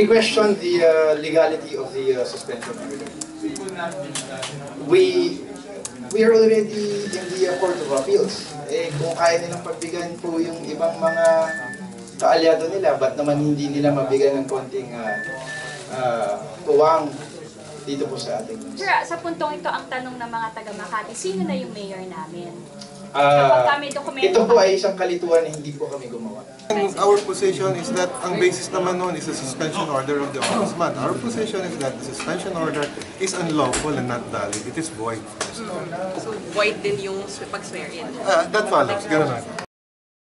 We question the uh, legality of the uh, suspension. We we are already in the uh, Court of Appeals. Eh, kung kaya nilang pagbigyan po yung ibang mga kaalyado nila, ba't naman hindi nila mabigyan ng konting uh, uh, puwang dito po sa ating Sir, sa puntong ito, ang tanong ng mga taga Makati, sino na yung mayor namin? Ah, dokumento ito po ay isang kalituan na hindi po kami gumawa. And our position is that ang basis naman nun is a suspension order of the ombudsman. Our position is that the suspension order is unlawful and not valid. It is void. So, void din yung pag-swear in. Uh, that follows. Ganun lang.